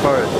forest.